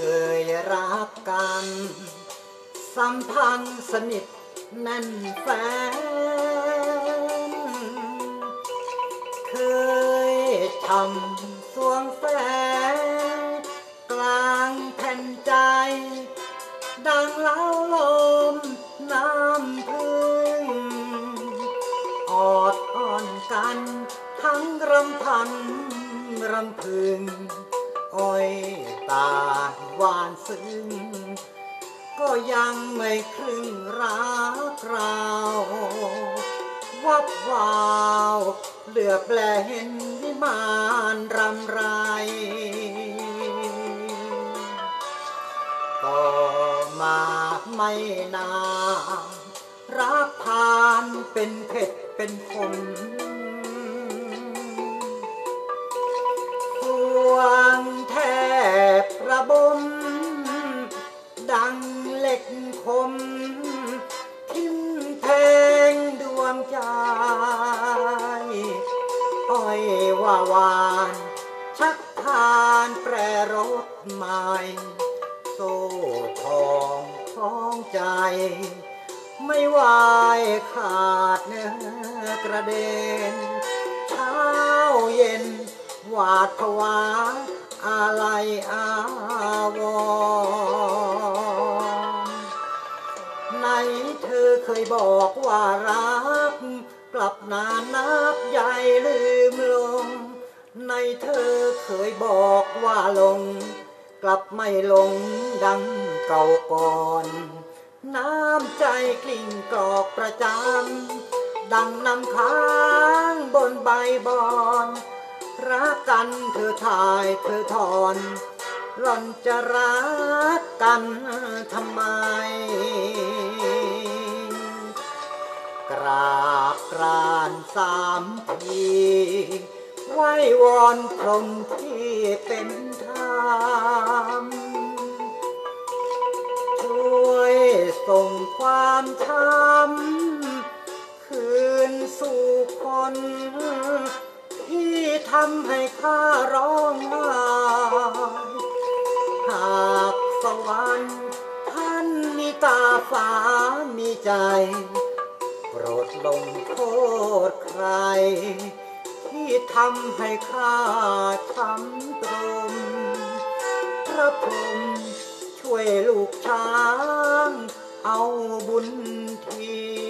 เคยรักกัน สัมพันธ์สนิทแน่นแฟน เคยทำสวงแฟน กลางแผ่นใจ ดังเล้าลมน้ำพึ่งออดอ่อนกัน ทั้งรำพันรำพึง ตาหวานซึ้งก็ยังไม่ครึ่งรักเราวับวาวเหลือบแลเห็นวิมานรำไร ต่อมาไม่นานรักพานเป็นเผ็ดเป็นขม ทิมแทงดวงใจอ้อยว่าวาน ชักทานแปรรถใหม่ โซ่ทองคล้องใจ ไม่วายขาดเนื้อกระเด็นเช้าเย็น หวาดผวาอะไรอา เคยบอกว่ารัก กลับนานนับใหญ่ลืมลง ในเธอเคยบอกว่าลง กลับไม่ลงดังเก่าก่อน น้ำใจกลิ่นกรอกประจำดังน้ำค้างบนใบบอนรักกันเธอทายเธอทอนหล่อนจะรักกันทำไม ราบกรานสามทีไหว้วอนพรมที่เป็นธรรมช่วยส่งความช้ำคืนสู่คนที่ทำให้ข้าร้องไห้หากสวรรค์ท่านมีตาฟ้ามีใจ รดลงโทษใคร ที่ทำให้ข้าช้ำตรม พระพรหมช่วยลูกช้าง เอาบุญที